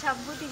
잡부딩